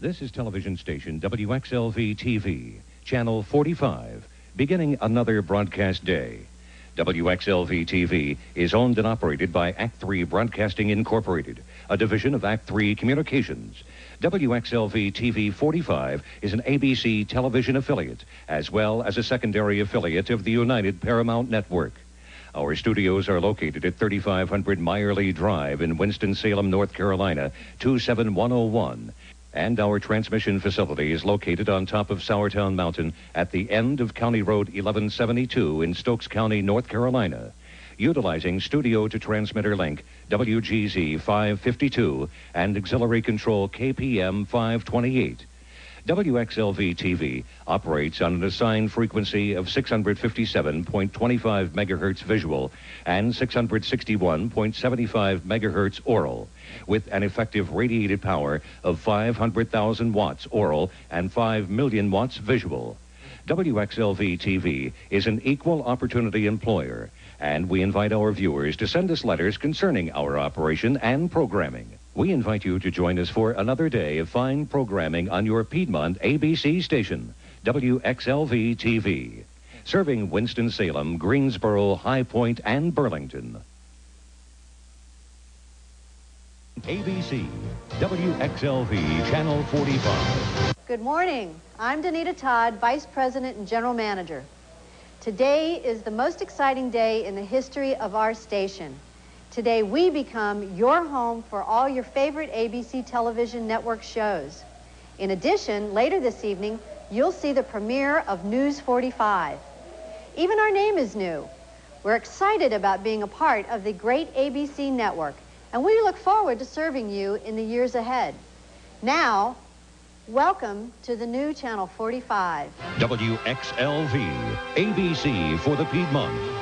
This is television station WXLV TV, channel 45, beginning another broadcast day. WXLV TV is owned and operated by Act 3 Broadcasting Incorporated, a division of Act 3 Communications. WXLV TV 45 is an ABC television affiliate, as well as a secondary affiliate of the United Paramount Network. Our studios are located at 3500 Myer Lee Drive in Winston-Salem, North Carolina, 27101. And our transmission facility is located on top of Sauratown Mountain at the end of County Road 1172 in Stokes County, North Carolina. Utilizing studio to transmitter link WGZ 552 and auxiliary control KPM 528. WXLV TV operates on an assigned frequency of 657.25 megahertz visual and 661.75 megahertz aural, with an effective radiated power of 500,000 watts aural and 5 million watts visual. WXLV TV is an equal opportunity employer, and we invite our viewers to send us letters concerning our operation and programming. We invite you to join us for another day of fine programming on your Piedmont ABC station, WXLV TV, serving Winston-Salem, Greensboro, High Point, and Burlington. ABC, WXLV, Channel 45. Good morning. I'm Donita Todd, Vice President and General Manager. Today is the most exciting day in the history of our station. Today we become your home for all your favorite ABC television network shows. In addition, later this evening, you'll see the premiere of News 45. Even our name is new. We're excited about being a part of the great ABC network, and we look forward to serving you in the years ahead. Now, welcome to the new Channel 45. WXLV, ABC for the Piedmont.